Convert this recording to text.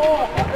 Oh!